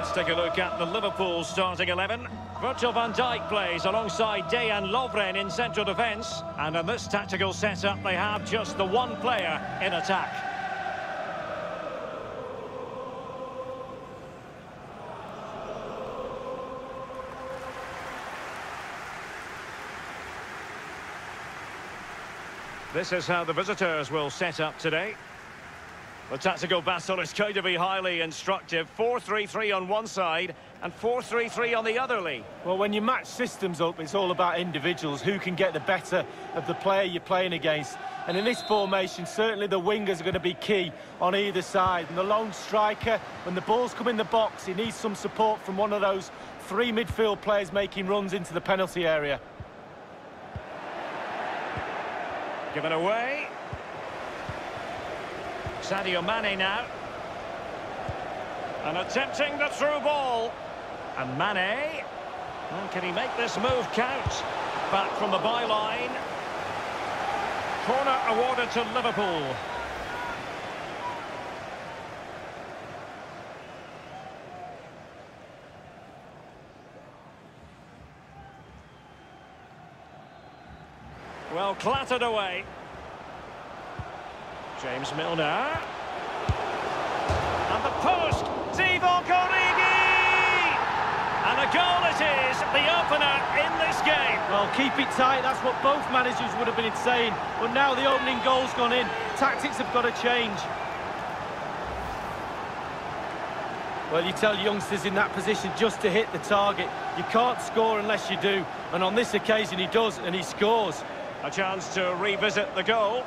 Let's take a look at the Liverpool starting 11. Virgil van Dijk plays alongside Dejan Lovren in central defence. And in this tactical setup, they have just the one player in attack. This is how the visitors will set up today. The tactical battle is going to be highly instructive. 4-3-3 on one side and 4-3-3 on the other, Lee. Well, when you match systems up, it's all about individuals. Who can get the better of the player you're playing against? And in this formation, certainly the wingers are going to be key on either side. And the lone striker, when the balls come in the box, he needs some support from one of those three midfield players making runs into the penalty area. Given away. Sadio Mane now. And attempting the through ball. And Mane. Well, can he make this move count? Back from the byline. Corner awarded to Liverpool. Well, clattered away. James Milner. And the post, Divock Origi! And a goal it is, the opener in this game. Well, keep it tight, that's what both managers would have been saying. But now the opening goal's gone in. Tactics have got to change. Well, you tell youngsters in that position just to hit the target. You can't score unless you do. And on this occasion, he does, and he scores. A chance to revisit the goal.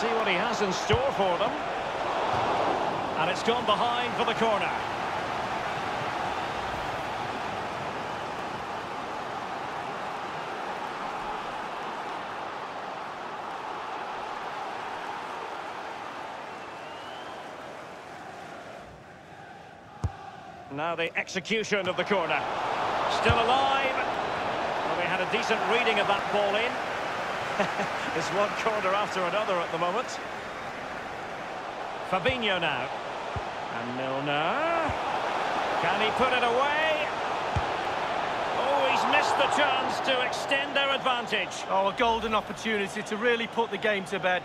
See what he has in store for them. And it's gone behind for the corner. Now the execution of the corner. Still alive. Well, they had a decent reading of that ball in. it's one corner after another at the moment. Fabinho now. And Milner. Can he put it away? Oh, he's missed the chance to extend their advantage. Oh, a golden opportunity to really put the game to bed.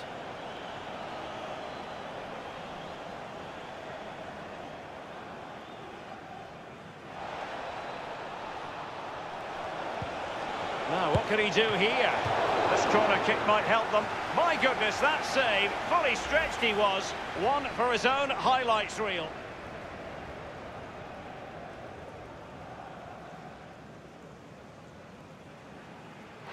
Now, what can he do here? This corner kick might help them. My goodness, that save. Fully stretched he was. One for his own highlights reel.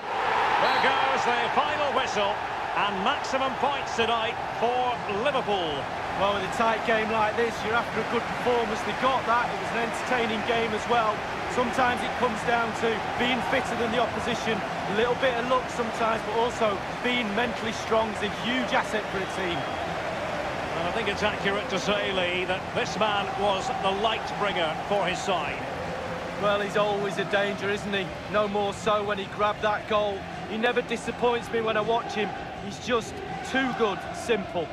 There goes the final whistle. And maximum points tonight for Liverpool. Well, with a tight game like this, you're after a good performance. They got that. It was an entertaining game as well. Sometimes it comes down to being fitter than the opposition, a little bit of luck sometimes, but also being mentally strong is a huge asset for a team. And I think it's accurate to say, Lee, that this man was the light bringer for his side. Well, he's always a danger, isn't he? No more so when he grabbed that goal. He never disappoints me when I watch him. He's just too good, simple.